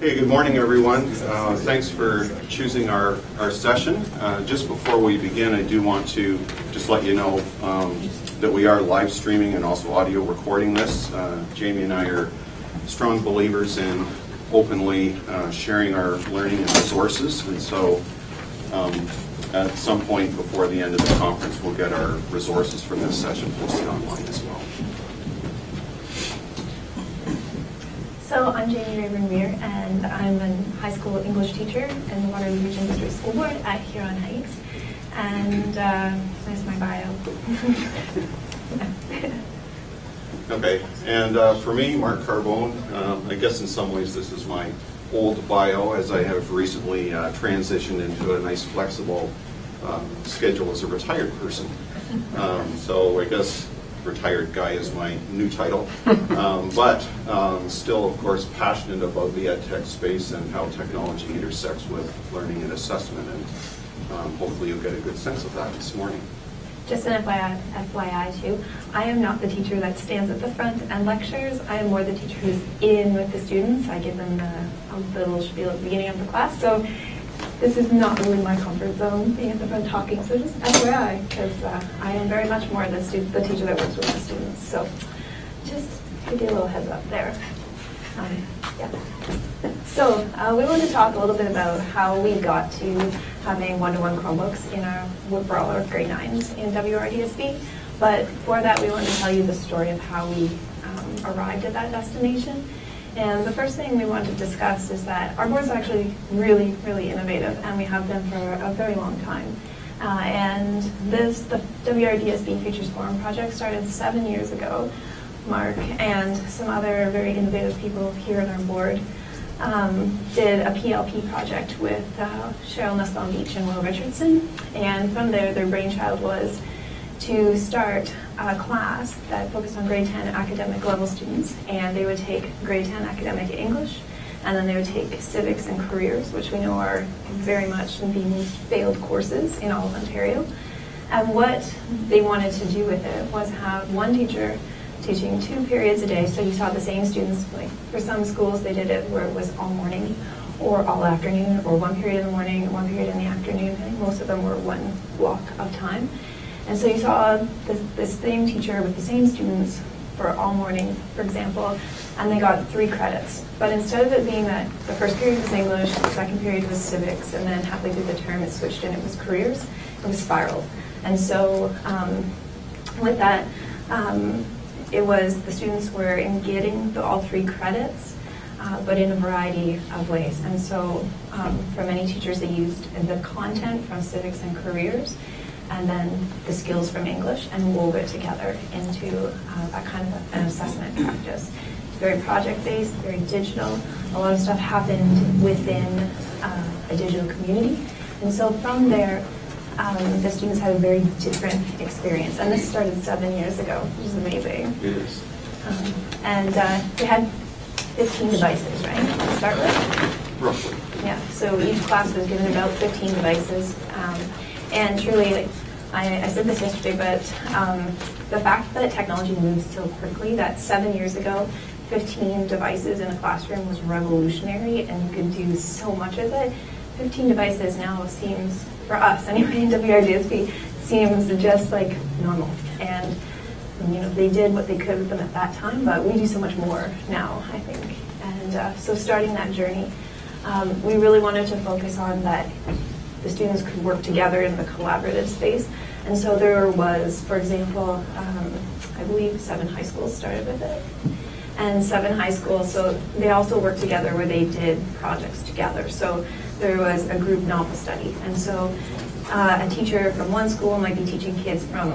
Hey, good morning, everyone. Uh, thanks for choosing our, our session. Uh, just before we begin, I do want to just let you know um, that we are live streaming and also audio recording this. Uh, Jamie and I are strong believers in openly uh, sharing our learning and resources, and so um, at some point before the end of the conference, we'll get our resources from this session posted online as well. So I'm Jamie Reaburn Weir, and I'm a high school English teacher in the Waterloo Region District School Board at Huron Heights. And uh, there's my bio. Okay, and uh, for me, Mark Carbone, um, I guess in some ways this is my old bio as I have recently uh, transitioned into a nice flexible um, schedule as a retired person. Um, so I guess retired guy is my new title. Um, but um, still, of course, passionate about the ed tech space and how technology intersects with learning and assessment. And um, hopefully you'll get a good sense of that this morning. Just an FYI, FYI too, I am not the teacher that stands at the front and lectures. I am more the teacher who's in with the students. I give them the, the little spiel at the beginning of the class. So this is not really my comfort zone, being at the front talking. So just FYI, because uh, I am very much more the, stu- the teacher that works with the students. So just give you a little heads up there. Um, yeah. So uh, we want to talk a little bit about how we got to having one-to-one Chromebooks in our for all our grade nines in WRDSB. But for that, we want to tell you the story of how we um, arrived at that destination. And the first thing we want to discuss is that our board's actually really, really innovative, and we have been for a very long time. Uh, and this, the WRDSB Futures Forum project started seven years ago. Mark and some other very innovative people here on our board um, did a PLP project with uh, Sheryl Nussbaum Beach and Will Richardson. And from there, their brainchild was to start a class that focused on grade 10 academic level students. And they would take grade 10 academic English, and then they would take civics and careers, which we know are very much the most failed courses in all of Ontario. And what they wanted to do with it was have one teacher teaching two periods a day, so you saw the same students. Like for some schools, they did it where it was all morning or all afternoon, or one period in the morning, one period in the afternoon. Most of them were one block of time. And so you saw this, same teacher with the same students for all morning, for example, and they got three credits. But instead of it being that the first period was English, the second period was civics, and then halfway through the term it switched and it was careers, it was spiraled. And so um, with that, um, it was the students were in getting the, all three credits, uh, but in a variety of ways. And so um, for many teachers, they used the content from civics and careers and then the skills from English and wove it together into uh, a kind of an assessment practice. It's Very project-based, very digital. A lot of stuff happened within uh, a digital community. And so from there, um, the students had a very different experience. And this started seven years ago, which is amazing. It is. Um, and uh, we had 15 devices, right, to start with? Roughly. Yeah, so each class was given about 15 devices. Um, and truly, like, I, I, said this yesterday, but um, the fact that technology moves so quickly, that seven years ago, 15 devices in a classroom was revolutionary and you could do so much with it. 15 devices now seems for us anyway in WRDSB seems just like normal. And you know they did what they could with them at that time, but we do so much more now, I think. And uh, so starting that journey, um, we really wanted to focus on that the students could work together in the collaborative space. And so there was, for example, um, I believe seven high schools started with it. And seven high schools, so they also worked together where they did projects together. So there was a group novel study. And so uh, a teacher from one school might be teaching kids from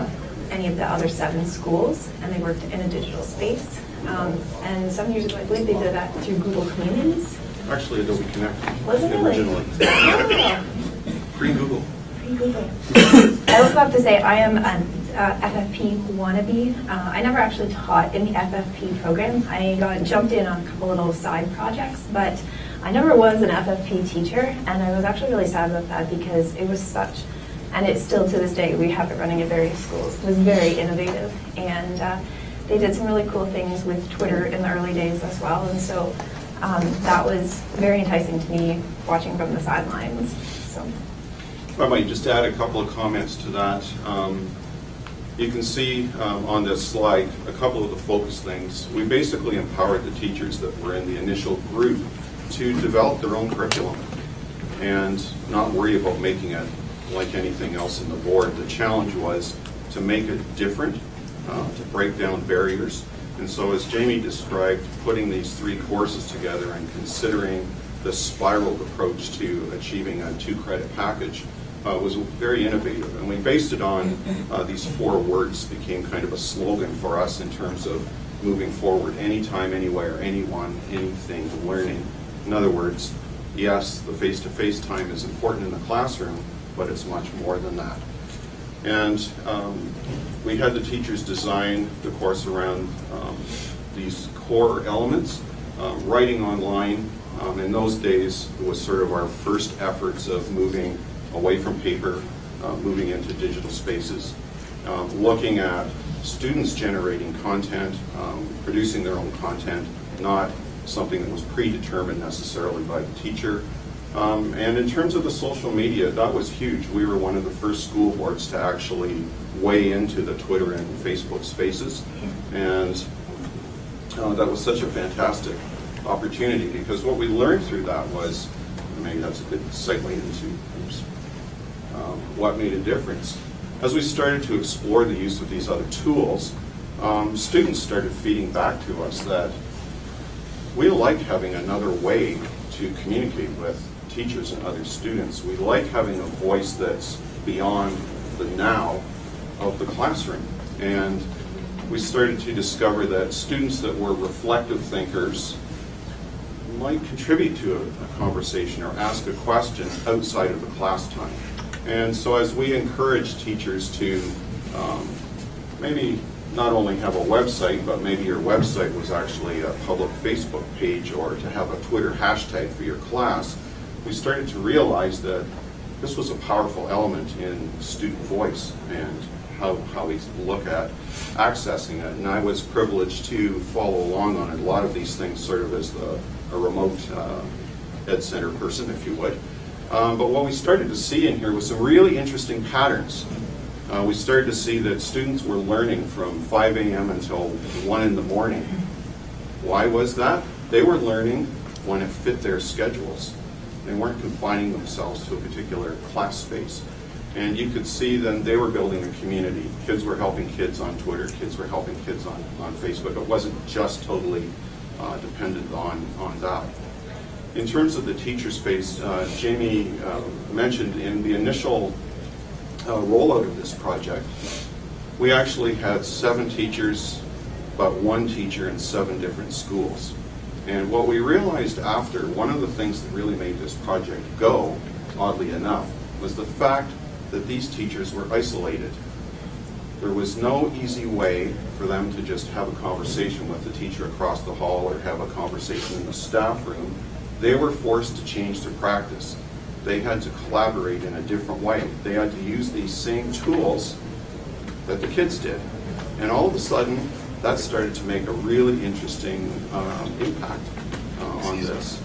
any of the other seven schools, and they worked in a digital space. Um, and some years ago, I believe they did that through Google Communities. Actually, Adobe Connect. Was it originally? Oh. Pre-Google. Pre-Google. I also have to say, I am an uh, FFP wannabe. Uh, I never actually taught in the FFP program. I got jumped in on a couple little side projects, but I never was an FFP teacher, and I was actually really sad about that because it was such, and it's still to this day, we have it running at various schools. It was very innovative, and uh, they did some really cool things with Twitter in the early days as well, and so um, that was very enticing to me watching from the sidelines. So. I might just add a couple of comments to that. Um, You can see um, on this slide a couple of the focus things. We basically empowered the teachers that were in the initial group to develop their own curriculum and not worry about making it like anything else in the board. The challenge was to make it different, uh, to break down barriers. And so as Jamie described, putting these three courses together and considering the spiraled approach to achieving a two-credit package uh, was very innovative. And we based it on uh, these four words became kind of a slogan for us in terms of moving forward, anytime, anywhere, anyone, anything, learning. In other words, yes, the face-to-face time is important in the classroom, but it's much more than that. And um, we had the teachers design the course around um, these core elements. Um, writing online, um, in those days, was sort of our first efforts of moving away from paper, uh, moving into digital spaces. Um, looking at students generating content, um, producing their own content, not something that was predetermined necessarily by the teacher. Um, and in terms of the social media, that was huge. We were one of the first school boards to actually weigh into the Twitter and Facebook spaces. And uh, that was such a fantastic opportunity because what we learned through that was, maybe that's a good segue into um, what made a difference. As we started to explore the use of these other tools, um, students started feeding back to us that we like having another way to communicate with teachers and other students. We like having a voice that's beyond the now of the classroom. And we started to discover that students that were reflective thinkers might contribute to a, a conversation or ask a question outside of the class time. And so as we encourage teachers to um, maybe not only have a website, but maybe your website was actually a public Facebook page or to have a Twitter hashtag for your class, we started to realize that this was a powerful element in student voice and how, how we look at accessing it. And I was privileged to follow along on it. a lot of these things sort of as the, a remote uh, ed center person, if you would. Um, but what we started to see in here was some really interesting patterns. Uh, we started to see that students were learning from 5 a.m. until 1 in the morning. Why was that? They were learning when it fit their schedules. They weren't confining themselves to a particular class space. And you could see then they were building a community. Kids were helping kids on Twitter, kids were helping kids on, on Facebook. It wasn't just totally uh, dependent on, on that. In terms of the teacher space, uh, Jamie uh, mentioned in the initial uh, rollout of this project, we actually had seven teachers, but one teacher in seven different schools. And what we realized after, one of the things that really made this project go, oddly enough, was the fact that these teachers were isolated. There was no easy way for them to just have a conversation with the teacher across the hall or have a conversation in the staff room. They were forced to change their practice. They had to collaborate in a different way. They had to use these same tools that the kids did. And all of a sudden, that started to make a really interesting um, impact uh, on this.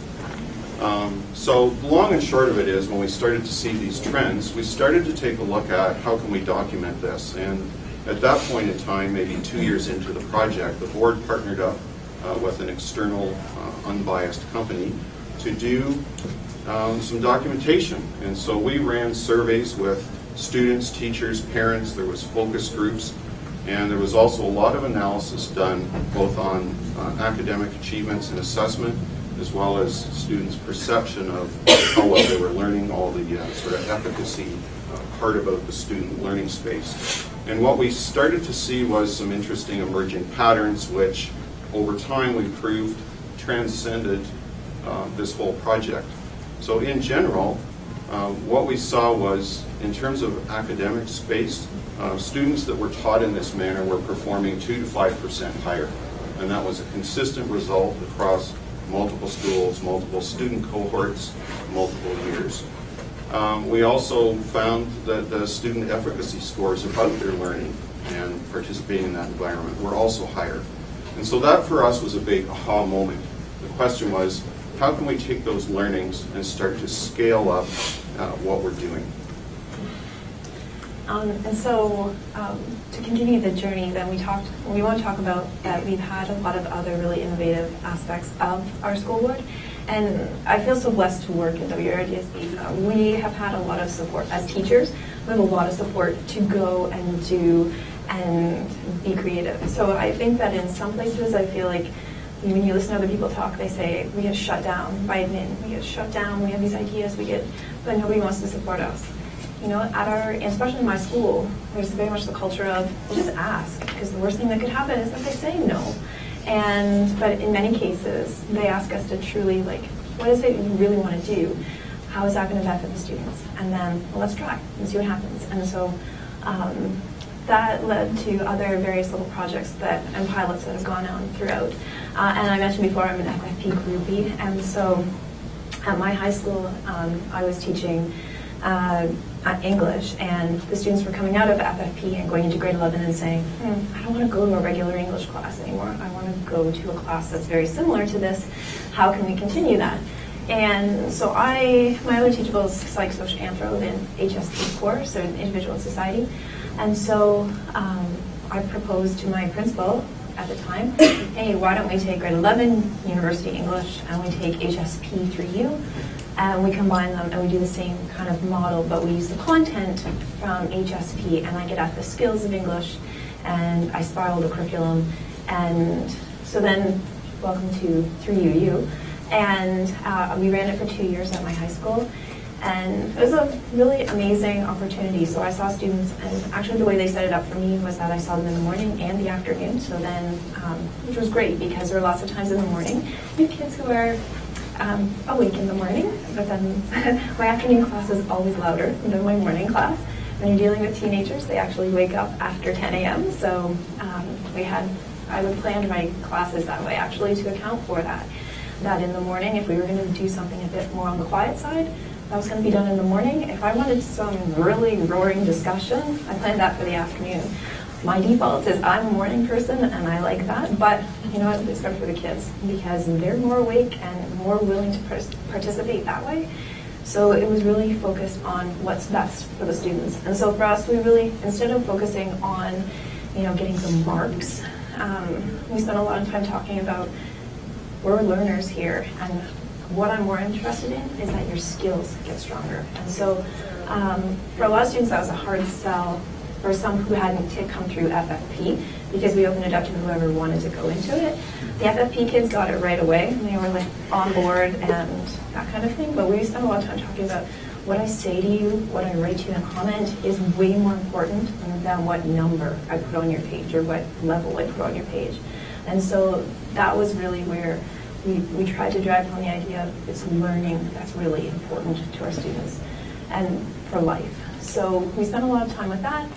Um, so long and short of it is, when we started to see these trends, we started to take a look at how can we document this. And at that point in time, maybe two years into the project, the board partnered up uh, with an external, uh, unbiased company to do um, some documentation. And so we ran surveys with students, teachers, parents. There was focus groups. And there was also a lot of analysis done both on uh, academic achievements and assessment, as well as students' perception of how well they were learning, all the uh, sort of efficacy uh, part about the student learning space. And what we started to see was some interesting emerging patterns, which over time we proved transcended uh, this whole project. So in general, um, what we saw was, in terms of academic space, uh, students that were taught in this manner were performing 2 to 5% higher. And that was a consistent result across multiple schools, multiple student cohorts, multiple years. Um, we also found that the student efficacy scores about their learning and participating in that environment were also higher. And so that for us was a big aha moment. The question was, how can we take those learnings and start to scale up uh, what we're doing? Um, and so, um, to continue the journey, then we talked. We want to talk about that we've had a lot of other really innovative aspects of our school board, and I feel so blessed to work at WRDSB. Uh, we have had a lot of support as teachers. We have a lot of support to go and do and be creative. So I think that in some places, I feel like when you listen to other people talk, they say we get shut down by admin. We get shut down. We have these ideas. We get, but nobody wants to support us you know, at our, especially in my school, there's very much the culture of just ask, because the worst thing that could happen is that they say no. And but in many cases, they ask us to truly like, what is it you really want to do? How is that going to benefit the students? And then well, let's try and see what happens. And so um, that led to other various little projects that and pilots that have gone on throughout. Uh, and I mentioned before, I'm an FFP groupie, and so at my high school, um, I was teaching. Uh, English, and the students were coming out of FFP and going into grade 11 and saying, hmm, I don't want to go to a regular English class anymore. I want to go to a class that's very similar to this. How can we continue that? And so I, my other teachable is psych social anthro in HSP course, so individual society. And so um, I proposed to my principal at the time, hey, why don't we take grade 11 university English and we take HSP 3U and we combine them and we do the same kind of model, but we use the content from HSP and I get at the skills of English and I spiral the curriculum. And so then, welcome to 3UU. And uh, we ran it for two years at my high school. And it was a really amazing opportunity. So I saw students, and actually the way they set it up for me was that I saw them in the morning and the afternoon. So then, um, which was great because there are lots of times in the morning. You have kids who are um, awake in the morning, but then my afternoon class is always louder than my morning class. When you're dealing with teenagers, they actually wake up after 10 a.m. So um, we had, I would plan my classes that way actually to account for that. That in the morning, if we were going to do something a bit more on the quiet side, that was going to be done in the morning. If I wanted some really roaring discussion, I planned that for the afternoon my default is I'm a morning person and I like that, but you know what, it's good for the kids because they're more awake and more willing to participate that way. So it was really focused on what's best for the students. And so for us, we really, instead of focusing on, you know, getting some marks, um, we spent a lot of time talking about we're learners here and what I'm more interested in is that your skills get stronger. And so um, for a lot of students, that was a hard sell for some who hadn't come through FFP because we opened it up to whoever wanted to go into it. The FFP kids got it right away and they were like on board and that kind of thing. But we spent a lot of time talking about what I say to you, what I write to you in a comment is way more important than what number I put on your page or what level I put on your page. And so that was really where we, we tried to drive home the idea of it's learning that's really important to our students and for life. So we spent a lot of time with that.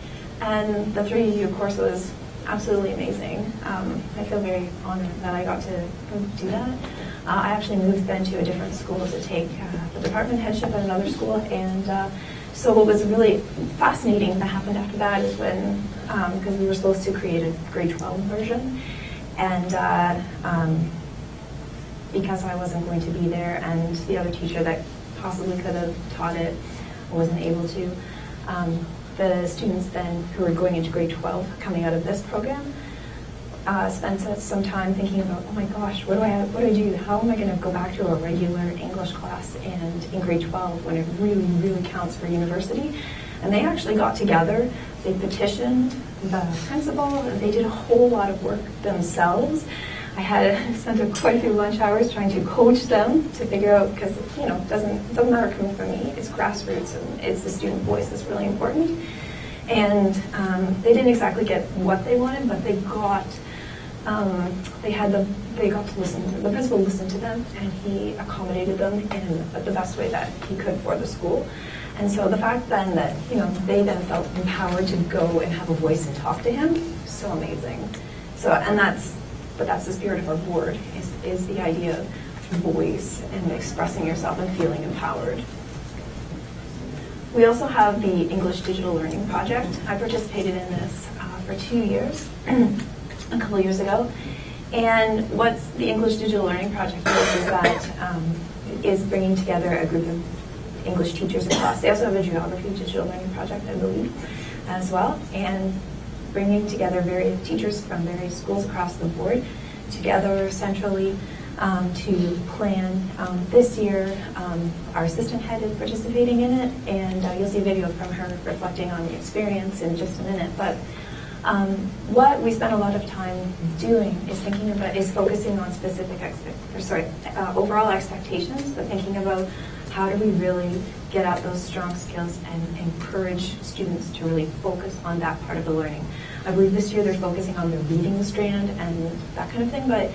And the 3U course was absolutely amazing. Um, I feel very honored that I got to do that. Uh, I actually moved then to a different school to take uh, the department headship at another school. And uh, so what was really fascinating that happened after that is when, because um, we were supposed to create a grade 12 version. And uh, um, because I wasn't going to be there and the other teacher that possibly could have taught it wasn't able to, um, the students then who are going into grade 12 coming out of this program uh, spent some time thinking about, oh my gosh, what do I what do I do? How am I going to go back to a regular English class and in grade 12 when it really really counts for university? And they actually got together. They petitioned the principal. And they did a whole lot of work themselves I had spent quite a few lunch hours trying to coach them to figure out because you know it doesn't doesn't matter coming from me. It's grassroots and it's the student voice that's really important. And um, they didn't exactly get what they wanted, but they got um, they had the they got to listen. To, the principal listened to them, and he accommodated them in the best way that he could for the school. And so the fact then that you know they then felt empowered to go and have a voice and talk to him, so amazing. So and that's but that's the spirit of our board, is, is the idea of voice and expressing yourself and feeling empowered. We also have the English Digital Learning Project. I participated in this uh, for two years, a couple years ago. And what the English Digital Learning Project is, is that um, is bringing together a group of English teachers across. They also have a geography digital learning project, I believe, as well, and bringing together various teachers from various schools across the board together centrally um, to plan. Um, this year, um, our assistant head is participating in it, and uh, you'll see a video from her reflecting on the experience in just a minute. But um, what we spend a lot of time doing is thinking about is focusing on specific expect or sorry uh, overall expectations, but thinking about how do we really get out those strong skills and encourage students to really focus on that part of the learning. I believe this year they're focusing on the reading strand and that kind of thing, but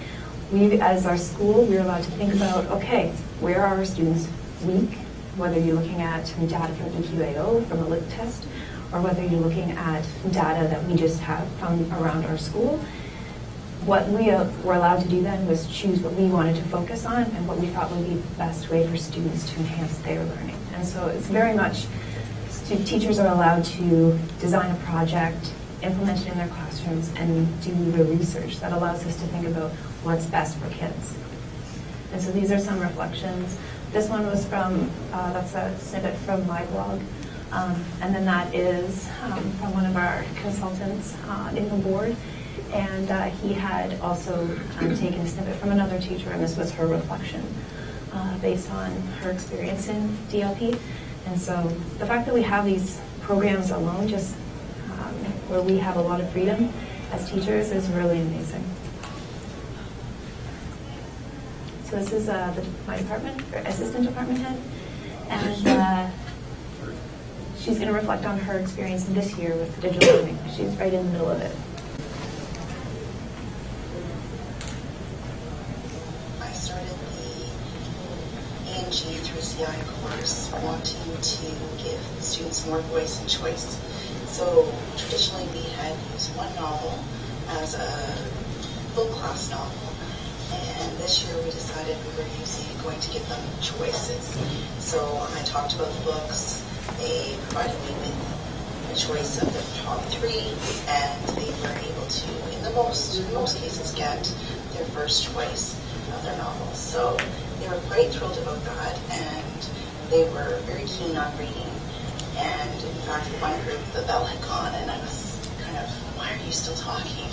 we, as our school, we're allowed to think about, okay, where are our students weak, whether you're looking at data from EQAO, from a lit test, or whether you're looking at data that we just have from around our school. What we uh, were allowed to do then was choose what we wanted to focus on and what we thought would be the best way for students to enhance their learning. And so it's very much, teachers are allowed to design a project, implement it in their classrooms, and do the research that allows us to think about what's best for kids. And so these are some reflections. This one was from, uh, that's a snippet from my blog. Um, and then that is um, from one of our consultants uh, in the board. And uh, he had also um, taken a snippet from another teacher, and this was her reflection uh, based on her experience in DLP. And so the fact that we have these programs alone, just where we have a lot of freedom as teachers, is really amazing. So this is uh, the, my department, or assistant department head, and uh, she's going to reflect on her experience this year with digital learning. She's right in the middle of it. I started the ENG through CI course wanting to give students more voice and choice. So traditionally we had used one novel as a full class novel. And this year we decided we were using, going to give them choices. So I talked about the books. They provided me with a choice of the top three, and they were able to, in the most, in most cases, get their first choice of their novels. So they were quite thrilled about that, and they were very keen on reading. And in fact, one group, the bell had gone, and I was kind of, why are you still talking?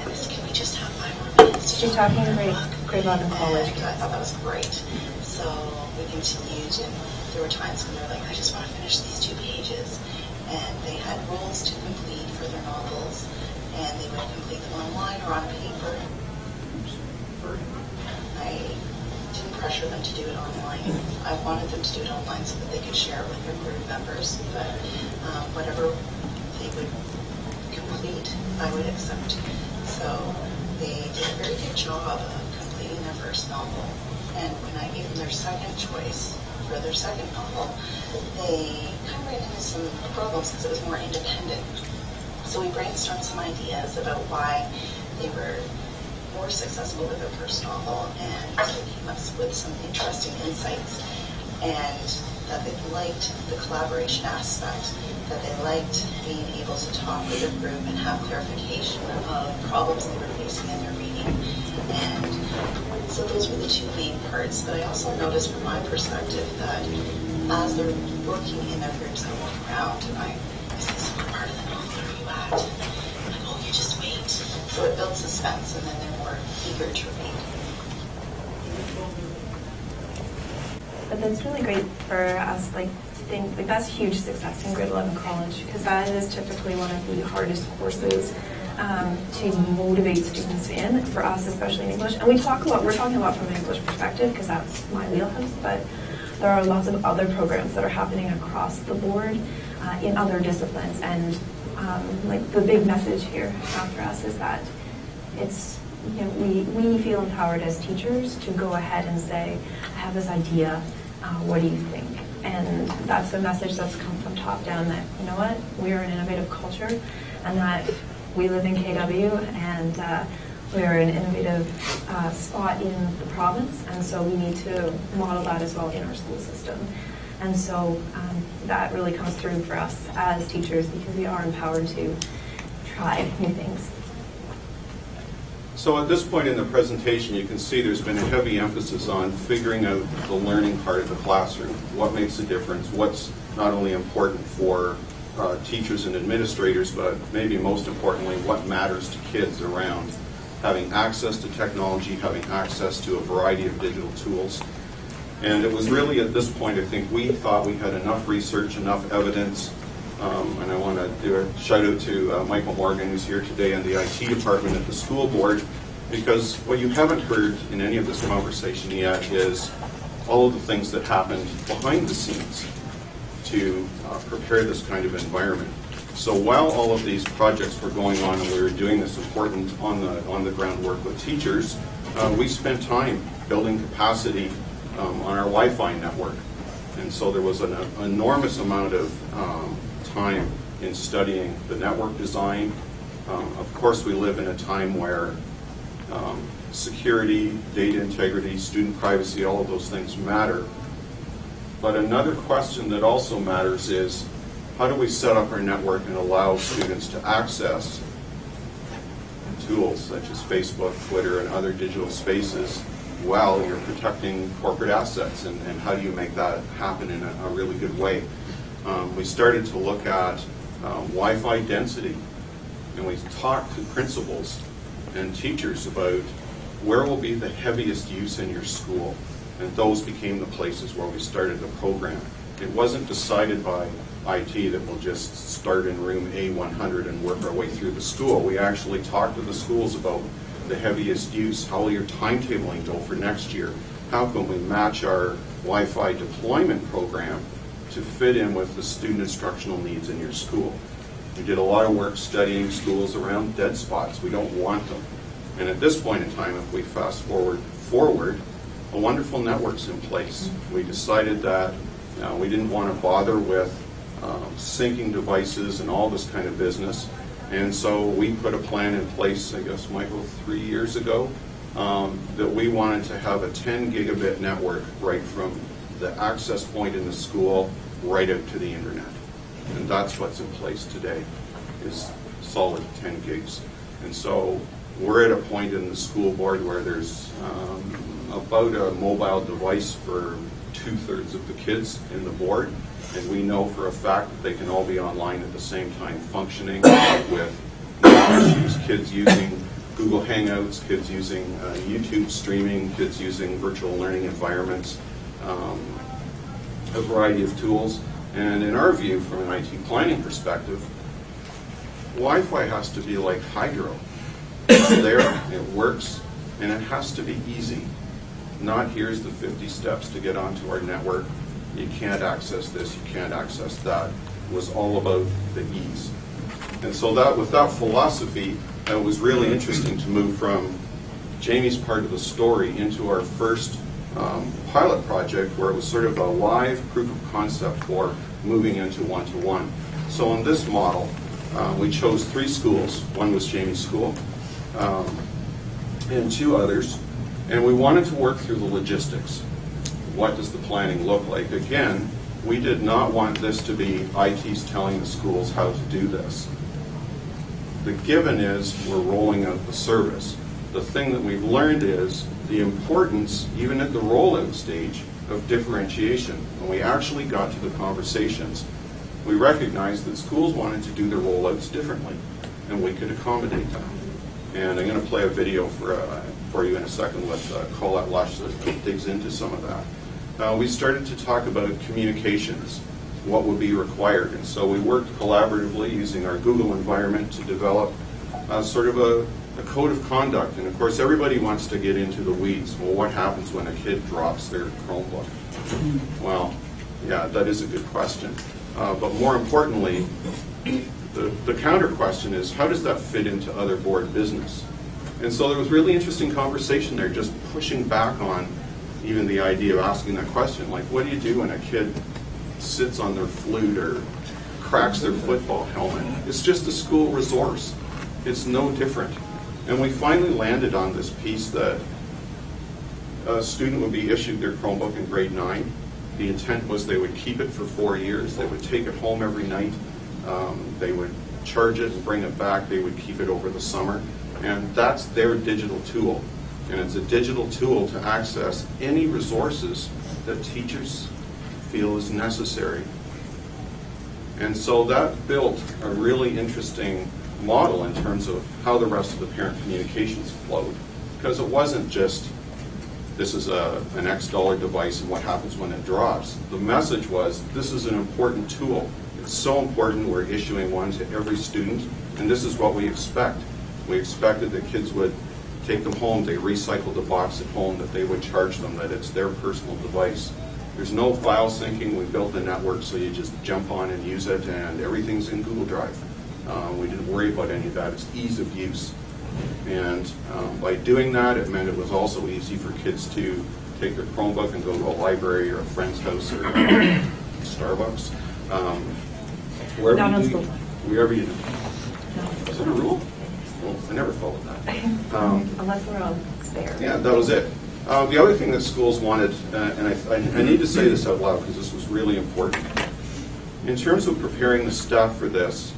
And this, can we just have five more minutes? to She's talk talking about to your grade, grade 11 college. And I thought that was great. So we continued, and there were times when they were like, I just want to finish these two pages. And they had rules to complete for their novels, and they would complete them online or on paper. I didn't pressure them to do it online. I wanted them to do it online so that they could share it with their group members, but um, whatever they would complete, I would accept. So they did a very good job of completing their first novel. And when I gave them their second choice for their second novel, they kind of ran into some problems because it was more independent. So we brainstormed some ideas about why they were more successful with their first novel and came up with some interesting insights and that they liked the collaboration aspect, that they liked being able to talk with their group and have clarification of problems they were facing in their reading. And so those were the two main parts. But I also noticed from my perspective that as they're working in their groups, I walk around and I, this what part of the novel are you at? So it builds suspense and then they're more eager to read. But that's really great for us, like, to think, like, that's huge success in grade 11 college, because that is typically one of the hardest courses um, to motivate students in, for us, especially in English. And we talk a lot, we're talking a lot from an English perspective, because that's my wheelhouse, but there are lots of other programs that are happening across the board uh, in other disciplines. And, um, like, the big message here for us is that it's you know we we feel empowered as teachers to go ahead and say I have this idea uh, what do you think? And that's the message that's come from top down that you know what we are an innovative culture and that we live in KW and uh, we are an innovative uh, spot in the province. And so we need to model that as well in our school system and so um, that really comes through for us as teachers because we are empowered to try new things So at this point in the presentation, you can see there's been a heavy emphasis on figuring out the learning part of the classroom. What makes a difference? What's not only important for uh, teachers and administrators, but maybe most importantly, what matters to kids around having access to technology, having access to a variety of digital tools. And it was really at this point, I think, we thought we had enough research, enough evidence, um, and I want to do a shout out to uh, Michael Morgan, who's here today in the IT department at the school board, because what you haven't heard in any of this conversation yet is all of the things that happened behind the scenes to uh, prepare this kind of environment. So while all of these projects were going on and we were doing this important on the on the ground work with teachers, uh, we spent time building capacity um, on our Wi-Fi network, and so there was an enormous amount of um, time in studying the network design. Um, of course, we live in a time where um, security, data integrity, student privacy, all of those things matter. But another question that also matters is how do we set up our network and allow students to access tools such as Facebook, Twitter, and other digital spaces while you're protecting corporate assets? And, and how do you make that happen in a, a really good way? Um, we started to look at um, Wi-Fi density, and we talked to principals and teachers about where will be the heaviest use in your school. And those became the places where we started the program. It wasn't decided by IT that we'll just start in room A100 and work our way through the school. We actually talked to the schools about the heaviest use, how will your timetabling go for next year? How can we match our Wi-Fi deployment program to fit in with the student instructional needs in your school? We did a lot of work studying schools around dead spots. We don't want them. And at this point in time, if we fast forward forward, a wonderful network's in place. We decided that uh, we didn't want to bother with um, syncing devices and all this kind of business. And so we put a plan in place, I guess, Michael, three years ago, um, that we wanted to have a 10 gigabit network right from the access point in the school right out to the internet. And that's what's in place today, is solid 10 gigs. And so we're at a point in the school board where there's um, about a mobile device for two-thirds of the kids in the board. And we know for a fact that they can all be online at the same time functioning with issues. Kids using Google Hangouts, kids using uh, YouTube streaming, kids using virtual learning environments, um, a variety of tools. And in our view, from an IT planning perspective, Wi-Fi has to be like hydro. It's there, it works, and it has to be easy. Not here's the 50 steps to get onto our network. You can't access this, you can't access that. It was all about the ease. And so that, with that philosophy, it was really interesting to move from Jamie's part of the story into our first um, pilot project where it was sort of a live proof of concept for moving into one-to-one. So in this model, uh, we chose three schools. One was Jamie's school, um, and two others. And we wanted to work through the logistics. What does the planning look like? Again, we did not want this to be IT's telling the schools how to do this. The given is we're rolling out the service. The thing that we've learned is the importance, even at the rollout stage, of differentiation. When we actually got to the conversations, we recognized that schools wanted to do their rollouts differently, and we could accommodate that. And I'm going to play a video for, uh, for you in a second with uh, Colette Lush that digs into some of that. Uh, we started to talk about communications, what would be required. And so we worked collaboratively using our Google environment to develop uh, sort of a, a code of conduct. And of course, everybody wants to get into the weeds. Well, what happens when a kid drops their Chromebook? Well, yeah, that is a good question. Uh, but more importantly, the, the counter question is how does that fit into other board business? And so there was really interesting conversation there, just pushing back on even the idea of asking that question. Like, what do you do when a kid sits on their flute or cracks their football helmet? It's just a school resource. It's no different. And we finally landed on this piece that a student would be issued their Chromebook in grade nine. The intent was they would keep it for four years. They would take it home every night. Um, they would charge it and bring it back. They would keep it over the summer. And that's their digital tool. And it's a digital tool to access any resources that teachers feel is necessary. And so that built a really interesting model in terms of how the rest of the parent communications flowed. Because it wasn't just, this is a, an X dollar device and what happens when it drops. The message was, this is an important tool. It's so important, we're issuing one to every student, and this is what we expect. We expected that kids would take them home, they recycled the box at home, that they would charge them, that it's their personal device. There's no file syncing, we built the network so you just jump on and use it, and everything's in Google Drive. Uh, we didn't worry about any of that, it's ease of use. And um, by doing that, it meant it was also easy for kids to take their Chromebook and go to a library or a friend's house or Starbucks. um, wherever you on do-. Wherever you do. Is that a rule? I never followed that. Um, Unless we're on spare. yeah, that was it. Uh, The other thing that schools wanted, uh, and I- I I need to say this out loud because this was really important. In terms of preparing the staff for this,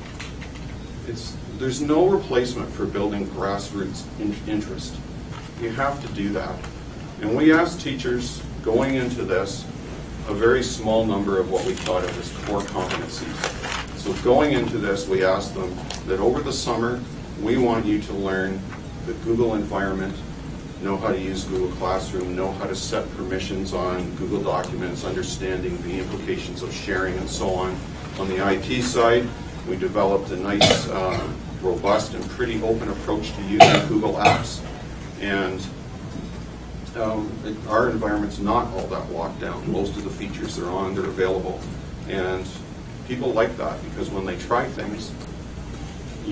it's, there's no replacement for building grassroots in- interest. You have to do that. And we asked teachers going into this, a very small number of what we thought of as core competencies. So going into this, we asked them that over the summer, we want you to learn the Google environment, know how to use Google Classroom, know how to set permissions on Google Documents, understanding the implications of sharing and so on. On the IT side, we developed a nice, uh, robust and pretty open approach to using Google Apps. And um, it- our environment's not all that locked down. Most of the features are on, they're available. And people like that because when they try things,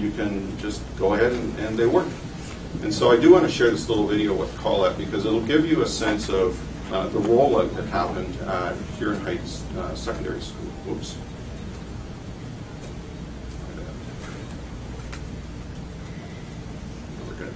you can just go ahead and, and they work. And so I do want to share this little video with Colette because it'll give you a sense of uh, the rollout that happened at Huron Heights uh, Secondary School. Oops. We're good.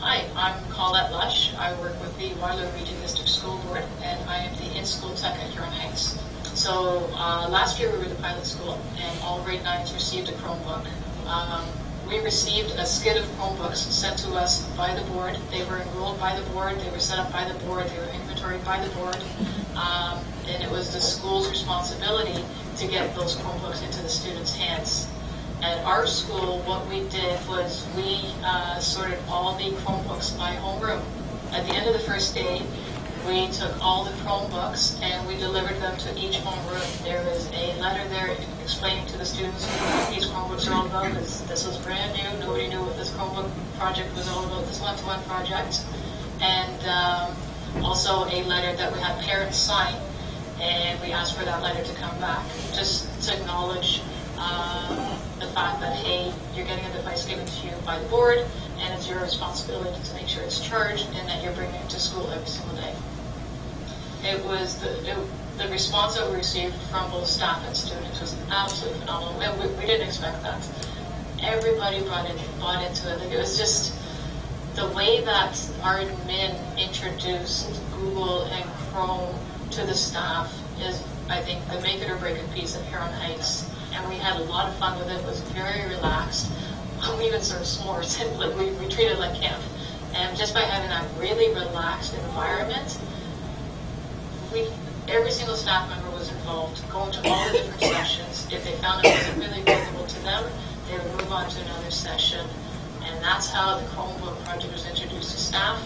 Hi, I'm Colette Lush. I work with the Waterloo Region District School Board, and I am the in-school tech at Huron Heights. So uh, last year we were the pilot school, and all grade nines received a Chromebook. Um, we received a skid of Chromebooks sent to us by the board. They were enrolled by the board, they were set up by the board, they were inventoried by the board, um, and it was the school's responsibility to get those Chromebooks into the students' hands. At our school, what we did was we uh, sorted all the Chromebooks by homeroom. At the end of the first day, we took all the Chromebooks and we delivered them to each home homeroom. There is a letter there explaining to the students what these Chromebooks are all about. This, this was brand new. Nobody knew what this Chromebook project was all about, this one-to-one project. And um, also a letter that we had parents sign and we asked for that letter to come back, just to acknowledge uh, the fact that, hey, you're getting a device given to you by the board, and it's your responsibility to make sure it's charged, and that you're bringing it to school every single day. It was the, the response that we received from both staff and students was absolutely phenomenal, and we, we didn't expect that. Everybody brought in, bought into it. Like, it was just the way that our admin introduced Google and Chrome to the staff is, I think, the make it or break it piece at Huron Heights. And we had a lot of fun with it. It was very relaxed. We even served s'mores. We, we treated it like camp. And just by having that really relaxed environment, we every single staff member was involved, going to all the different sessions. If they found it wasn't really visible to them, they would move on to another session. And that's how the Chromebook project was introduced to staff.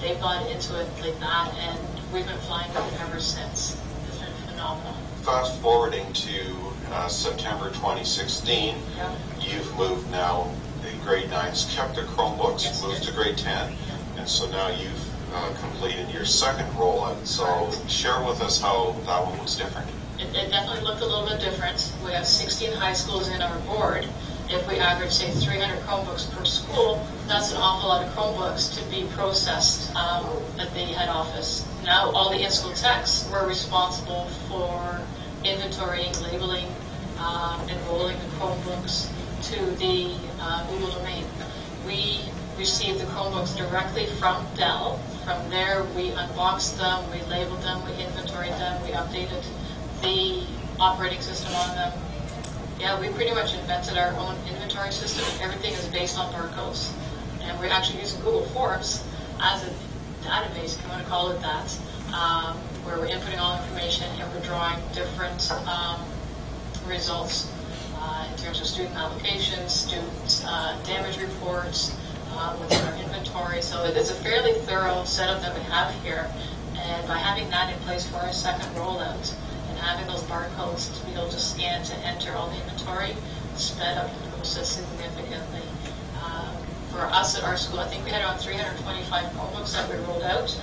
They bought into it like that, and we've been flying with it ever since. It's been phenomenal. Fast forwarding to uh, September 2016, Yeah. you've moved now, the grade nines kept their Chromebooks, Yes, moved to grade 10, and so now you've uh, completed your second rollout. So share with us how that one was different. It, it definitely looked a little bit different. We have 16 high schools in our board. If we average, say, 300 Chromebooks per school, that's an awful lot of Chromebooks to be processed um, at the head office. Now, all the in-school techs were responsible for inventorying, labeling, um, enrolling the Chromebooks to the uh, Google domain. We received the Chromebooks directly from Dell. From there, we unboxed them, we labeled them, we inventoried them, we updated the operating system on them. Yeah, we pretty much invented our own inventory system. Everything is based on barcodes. And we're actually using Google Forms as a database, if you want to call it that, um, where we're inputting all information and we're drawing different um, results uh, in terms of student applications, student uh, damage reports, within our inventory. So it is a fairly thorough setup that we have here. And by having that in place for our second rollout and having those barcodes to be able to scan to enter all the inventory, sped up the process significantly. Um, for us at our school, I think we had around 325 Chromebooks that we rolled out.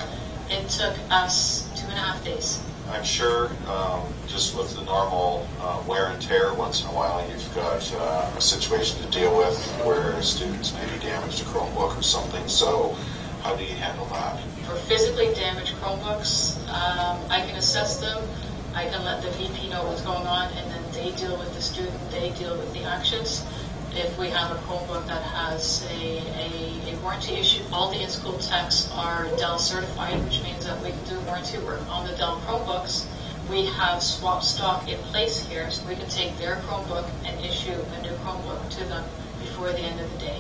It took us two and a half days. I'm sure, um, just with the normal uh, wear and tear, once in a while you've got uh, a situation to deal with where students maybe damaged a Chromebook or something. So, how do you handle that? For physically damaged Chromebooks, um, I can assess them. I can let the VP know what's going on, and then they deal with the student. They deal with the actions. If we have a Chromebook that has a, a, a warranty issue, all the in-school techs are Dell certified, which means that we can do warranty work on the Dell Chromebooks. We have swap stock in place here, so we can take their Chromebook and issue a new Chromebook to them before the end of the day.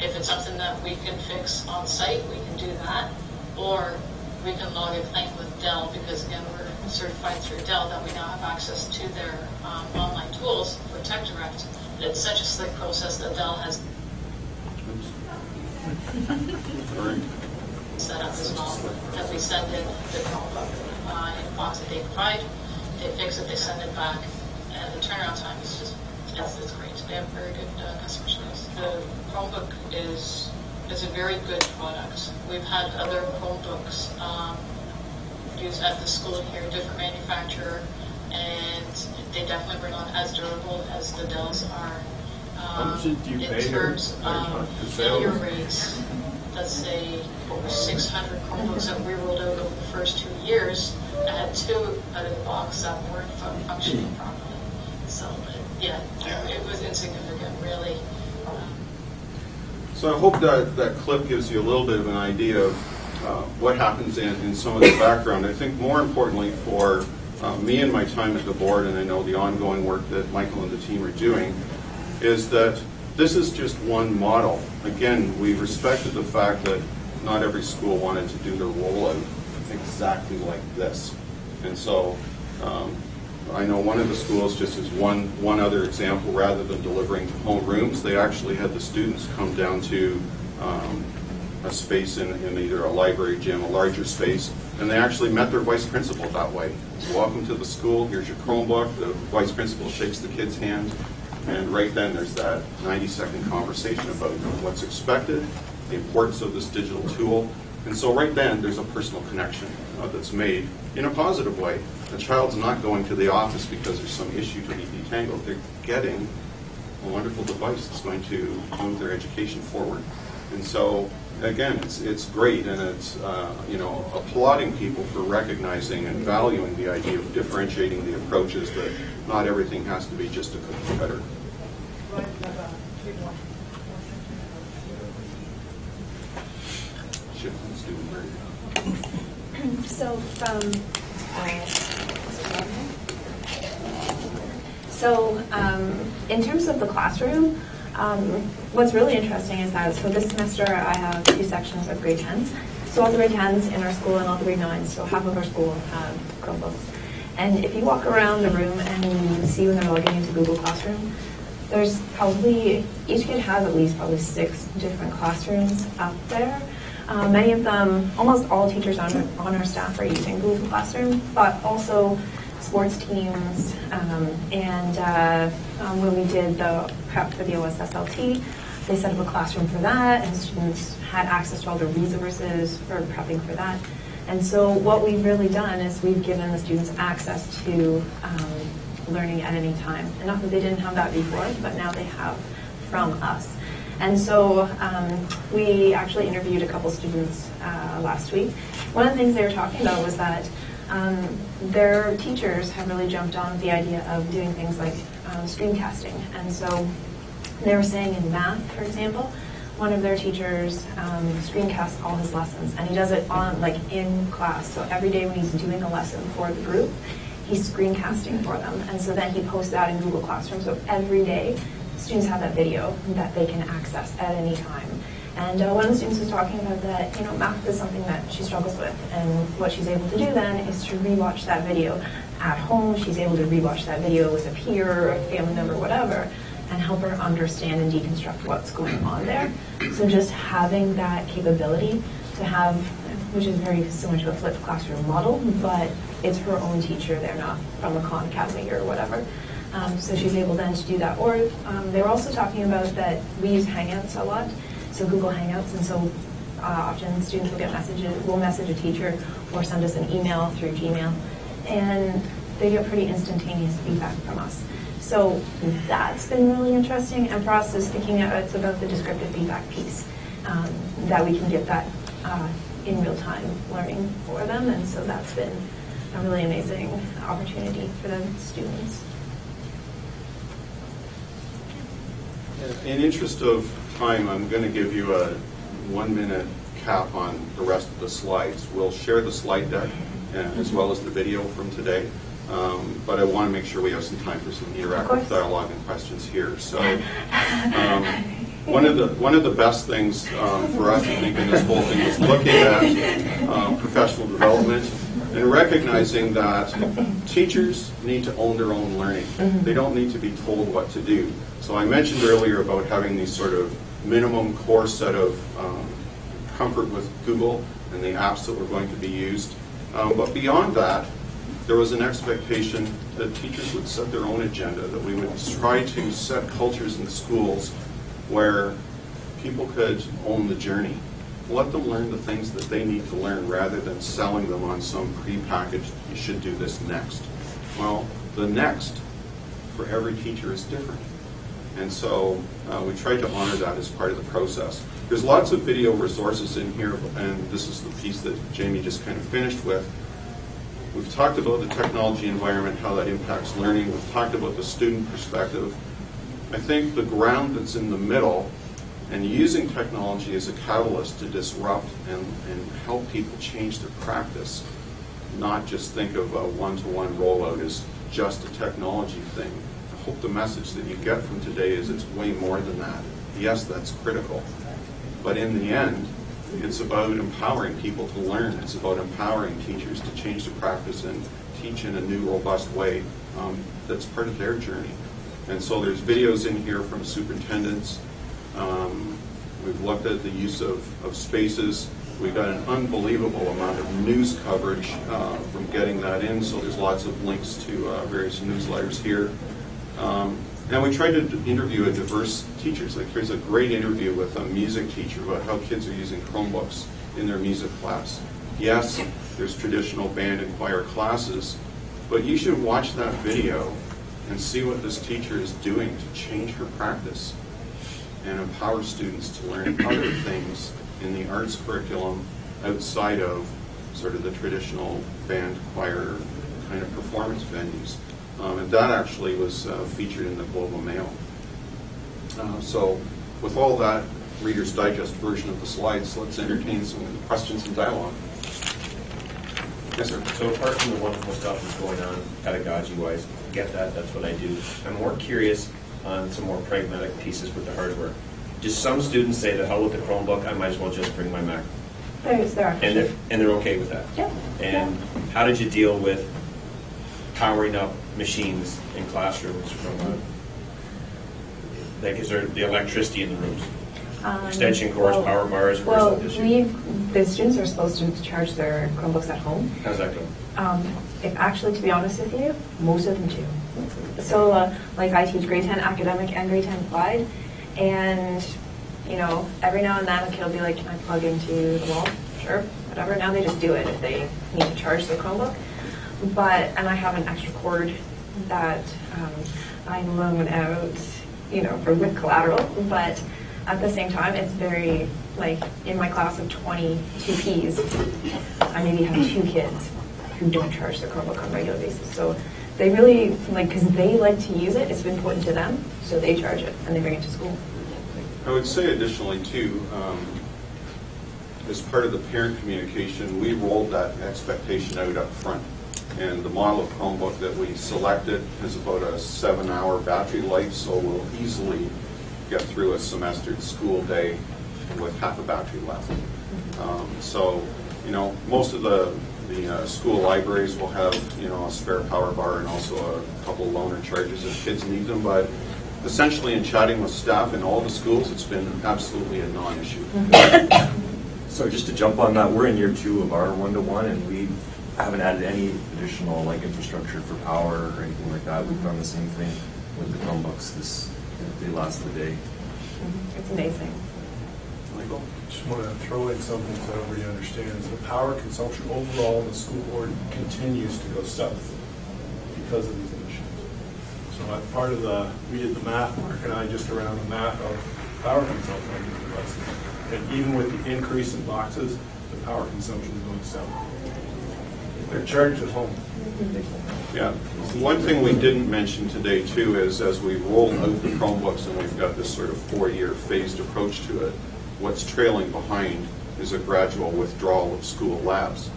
If it's something that we can fix on site, we can do that. Or we can log a claim with Dell because again, we're certified through Dell that we now have access to their um, online tools for Tech Direct. It's such a slick process that Dell has. Set up as well. That we send in the Chromebook uh, in that they provide, they fix it, they send it back, and the turnaround time is just, it's, it's great. They have very good uh, customer service. The Chromebook is, is a very good product. We've had other Chromebooks um, used at the school here, different manufacturer, and they definitely were not as durable as the Dells are. How Um, much did you in pay her? terms uh, of to failure rates, let's say over 600 Chromebooks that we rolled out over the first two years, I had two out of the box that weren't fun- functioning properly. So, uh, yeah, it was insignificant, really. Um, So I hope that that clip gives you a little bit of an idea of uh, what happens in, in some of the background. I think more importantly for uh, me and my time at the board, and I know the ongoing work that Michael and the team are doing, is that this is just one model. Again, we respected the fact that not every school wanted to do their rollout exactly like this. And so um, I know one of the schools, just as one, one other example, rather than delivering to homerooms, they actually had the students come down to um, a space in, in either a library, gym, a larger space, and they actually met their vice principal that way. Welcome to the school, here's your Chromebook, the vice principal shakes the kid's hand, and right then there's that 90-second conversation about what's expected, the importance of this digital tool, and so right then, there's a personal connection uh, that's made in a positive way. The child's not going to the office because there's some issue to be detangled. They're getting a wonderful device that's going to move their education forward. And so, again, it's, it's great, and it's, uh, you know, applauding people for recognizing and valuing the idea of differentiating the approaches, that not everything has to be just a cookie cutter. Shift from student learning. So from, uh, so um, in terms of the classroom, um, what's really interesting is that, so this semester I have two sections of grade 10s. So all the grade 10s in our school and all the grade 9s, so half of our school have Chromebooks. And if you walk around the room and you see when they're logging into Google Classroom, there's probably, each kid has at least probably six different classrooms up there. Uh, many of them, almost all teachers on, on our staff are using Google Classroom, but also sports teams. Um, and uh, um, when we did the prep for the OSSLT, they set up a classroom for that, and students had access to all the resources for prepping for that. And so what we've really done is we've given the students access to um, learning at any time. And not that they didn't have that before, but now they have from us. And so um, we actually interviewed a couple students uh, last week. One of the things they were talking about was that um, their teachers have really jumped on the idea of doing things like um, screencasting. And so they were saying in math, for example, one of their teachers um, screencasts all his lessons, and he does it on like in class. So every day when he's doing a lesson for the group, he's screencasting for them. And so then he posts that in Google Classroom. So every day, students have that video that they can access at any time. And uh, one of the students was talking about that, you know, math is something that she struggles with. And what she's able to do then is to rewatch that video at home. She's able to rewatch that video with a peer or a family member, whatever, and help her understand and deconstruct what's going on there. So just having that capability to have, which is very similar to a flipped classroom model, but it's her own teacher. They're not from a Khan Academy or whatever. Um, so she's able then to do that. Or um, they were also talking about that we use Hangouts a lot, so Google Hangouts, and so uh, often students will get messages, will message a teacher or send us an email through Gmail, and they get pretty instantaneous feedback from us. So that's been really interesting, and for us is thinking it's about the descriptive feedback piece, um, that we can get that uh, in real time learning for them, and so that's been a really amazing opportunity for the students. In interest of time, I'm going to give you a one-minute cap on the rest of the slides. We'll share the slide deck uh, as well as the video from today, Um, but I want to make sure we have some time for some interactive dialogue and questions here. So, um, one of the one of the best things um, for us, I think, in this whole thing was looking at uh, professional development and recognizing that teachers need to own their own learning. They don't need to be told what to do. So I mentioned earlier about having these sort of minimum core set of um, comfort with Google and the apps that were going to be used. Um, but beyond that, there was an expectation that teachers would set their own agenda, that we would try to set cultures in the schools where people could own the journey. Let them learn the things that they need to learn rather than selling them on some prepackaged, you should do this next. Well, the next for every teacher is different. And so uh, we tried to honor that as part of the process. There's lots of video resources in here, and this is the piece that Jamie just kind of finished with. We've talked about the technology environment, how that impacts learning. We've talked about the student perspective. I think the ground that's in the middle and using technology as a catalyst to disrupt and, and help people change their practice, not just think of a one-to-one rollout as just a technology thing. I hope the message that you get from today is it's way more than that. Yes, that's critical. But in the end, it's about empowering people to learn. It's about empowering teachers to change their practice and teach in a new, robust way um, that's part of their journey. And so there's videos in here from superintendents. Um, We've looked at the use of, of spaces. We got an unbelievable amount of news coverage uh, from getting that in, so there's lots of links to uh, various newsletters here. Um, and we tried to interview a diverse teachers. Like here's a great interview with a music teacher about how kids are using Chromebooks in their music class. Yes, there's traditional band and choir classes, but you should watch that video and see what this teacher is doing to change her practice and empower students to learn other things in the arts curriculum outside of sort of the traditional band, choir kind of performance venues. Um, and that actually was uh, featured in the Globe and Mail. Uh, so, with all that Reader's Digest version of the slides, let's entertain some questions and dialogue. Yes, sir. So apart from the wonderful stuff that's going on pedagogy-wise, get that, that's what I do. I'm more curious on some more pragmatic pieces with the hardware. Just some students say, the hell with the Chromebook, I might as well just bring my Mac. There's, there are. And they're, and they're okay with that. Yeah. And how did you deal with powering up machines in classrooms from, uh, like, is there the electricity in the rooms? Um, Extension cords, well- power bars, Well, we, the students are supposed to charge their Chromebooks at home. How's that go? Um, if actually, to be honest with you, most of them do. So, uh, like, I teach grade 10 academic and grade 10 applied, and, you know, every now and then a kid will be like, can I plug into the wall? Sure, whatever. Now they just do it if they need to charge their Chromebook. But, and I have an extra cord that um, I loan out, you know, for with collateral, but at the same time, it's very, like, in my class of 22 Ps, I maybe have two kids who don't charge their Chromebook on a regular basis. So they really, like, because they like to use it, it's important to them, so they charge it and they bring it to school. I would say additionally too, um, as part of the parent communication, we rolled that expectation out up front. And the model of Chromebook that we selected is about a seven-hour battery life, so we'll easily get through a semestered school day with half a battery left. Um, So, you know, most of the, the uh, school libraries will have, you know, a spare power bar and also a couple of loaner chargers if kids need them, but essentially in chatting with staff in all the schools, it's been absolutely a non-issue. So just to jump on that, we're in year two of our one-to-one, and we haven't added any additional, like, infrastructure for power or anything like that. We've done the same thing with the Chromebooks this, they last the day. It's amazing. Michael? Just want to throw in something so everybody understands. The power consumption overall in the school board continues to go south because of these initiatives. So at part of the, we did the math, Mark and I, just around the math of power consumption on these devices. And even with the increase in boxes, the power consumption is going south. They're charged at home. Yeah. One thing we didn't mention today too is as we roll out the Chromebooks and we've got this sort of four-year phased approach to it, what's trailing behind is a gradual withdrawal of school labs,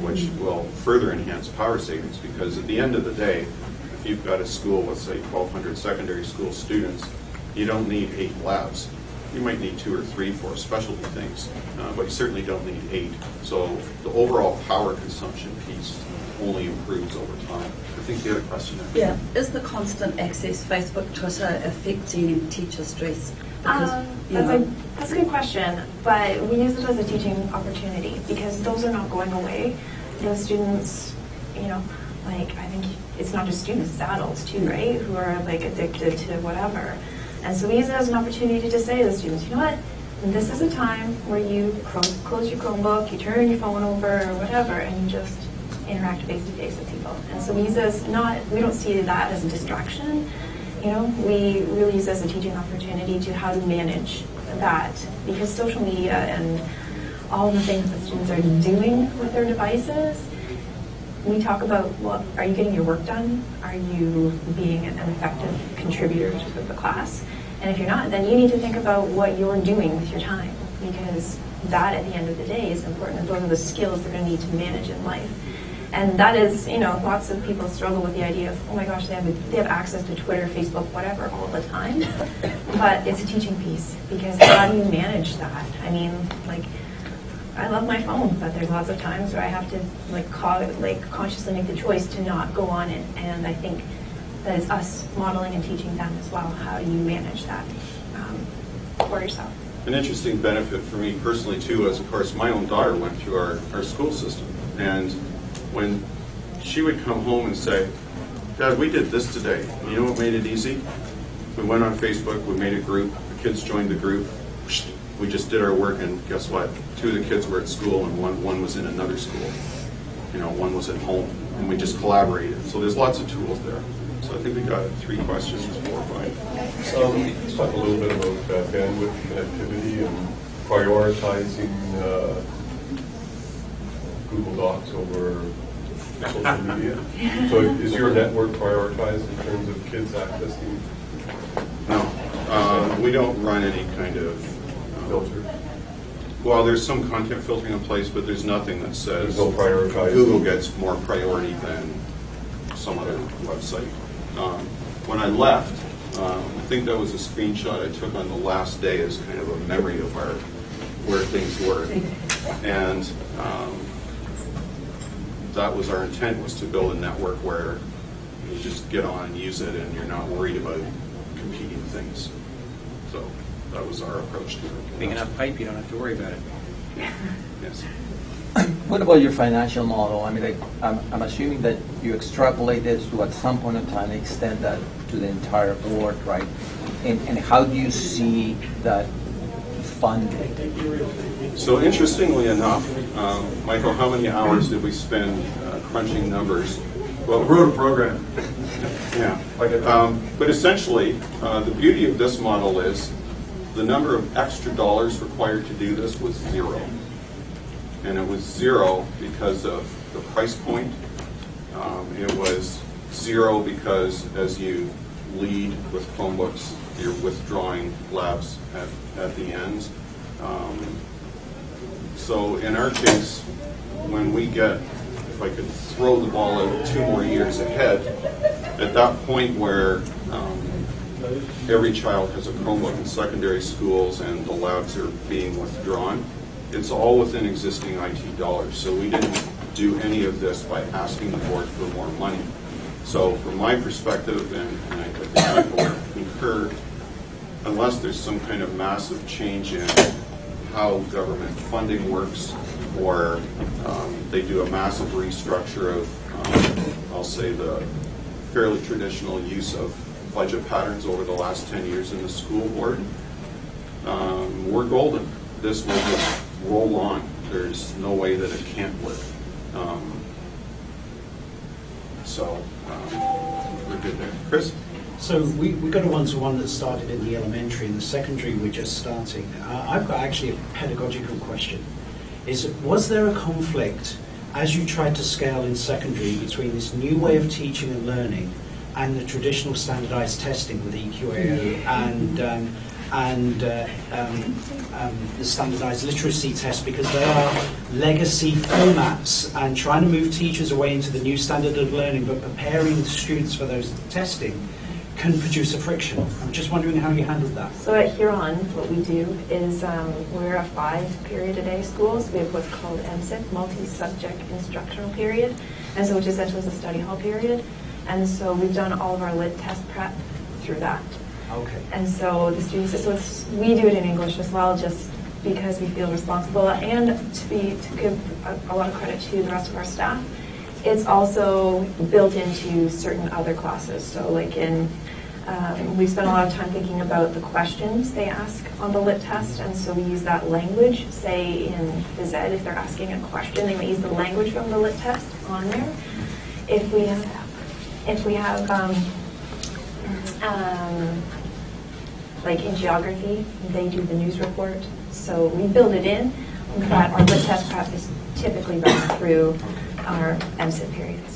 which will further enhance power savings because at the end of the day, if you've got a school with say 1,200 secondary school students, you don't need eight labs. You might need two or three for specialty things, uh, but you certainly don't need eight. So the overall power consumption piece only improves over time. I think you had a question. Yeah, is the constant access, Facebook, Twitter, affecting teacher stress? Um, that's, a, that's a good question, but we use it as a teaching opportunity because those are not going away. Those students, you know, like I think it's not just students, it's adults too, right? Who are like addicted to whatever. And so we use it as an opportunity to say to the students, you know what? This is a time where you close, close your Chromebook, you turn your phone over or whatever, and you just interact face to face with people. And so we use this not, we don't see that as a distraction. You know, we really use as a teaching opportunity to how to manage that because social media and all the things that students are doing with their devices, we talk about, well, are you getting your work done? Are you being an effective contributor to the class? And if you're not, then you need to think about what you're doing with your time because that at the end of the day is important. Those are the skills they're going to need to manage in life. And that is, you know, lots of people struggle with the idea of, oh my gosh, they have, they have access to Twitter, Facebook, whatever, all the time. But it's a teaching piece because how do you manage that? I mean, like, I love my phone, but there's lots of times where I have to like co- like consciously make the choice to not go on it. And I think that is us modeling and teaching them as well how you manage that um, for yourself. An interesting benefit for me personally too is, of course, my own daughter went through our, our school system. And when she would come home and say, Dad, we did this today. You know what made it easy? We went on Facebook, we made a group, the kids joined the group. We just did our work and guess what? Two of the kids were at school and one, one was in another school. You know, one was at home and we just collaborated. So there's lots of tools there. So I think we got three questions, four or five. Um, Let's talk a little bit about uh, bandwidth connectivity and prioritizing uh, Google Docs over social media. So is your network prioritized in terms of kids accessing No, uh, we don't run any kind of uh, filters? Well, there's some content filtering in place, but there's nothing that says There's? Google gets more priority than some other website. Um, When I left, um, I think that was a screenshot I took on the last day as kind of a memory of our, where things were. And um, that was our intent, was to build a network where you just get on and use it and you're not worried about competing things. So that was our approach to it. Big enough pipe, you don't have to worry about it. Yes. What about your financial model? I mean, like, I'm, I'm assuming that you extrapolate this to at some point in time extend that to the entire board, right? And, and how do you see that funded? So interestingly enough, um, Michael, how many hours did we spend uh, crunching numbers? Well, we Wrote a program. yeah. Um, But essentially, uh, the beauty of this model is the number of extra dollars required to do this was zero. And it was zero because of the price point. Um, It was zero because as you lead with Chromebooks, you're withdrawing labs at, at the end. Um, So in our case, when we get if I could throw the ball out two more years ahead, at that point where um, every child has a Chromebook in secondary schools and the labs are being withdrawn, it's all within existing IT dollars. So we didn't do any of this by asking the board for more money. So from my perspective, and and I think Michael concur, unless there's some kind of massive change in how government funding works, or um, they do a massive restructure of, um, I'll say, the fairly traditional use of budget patterns over the last 10 years in the school board, um, we're golden. This will just roll on. There's no way that it can't work. Um, So, um, we're good there. Chris? So we, we got a one-to-one that started in the elementary and the secondary we're just starting. Uh, I've got actually a pedagogical question. Is was there a conflict as you tried to scale in secondary between this new way of teaching and learning and the traditional standardized testing with EQAO and um, and uh, um, um, the standardized literacy test because they are legacy formats and trying to move teachers away into the new standard of learning but preparing the students for those testing can produce a friction. I'm just wondering how you handled that. So at Huron, what we do is um, we're a five period a day school. So we have what's called MSIP, multi-subject instructional period, and so which essentially is a study hall period. And so we've done all of our lit test prep through that. Okay. And so the students, so it's, we do it in English as well, just because we feel responsible and to be to give a, a lot of credit to the rest of our staff. It's also built into certain other classes. So like in, um, we spend a lot of time thinking about the questions they ask on the lit test, and so we use that language. Say in phys ed, if they're asking a question, they might use the language from the lit test on there. If we have, if we have um, um, like in geography, they do the news report. So we build it in, but our lit test prep is typically run through our MSIP periods.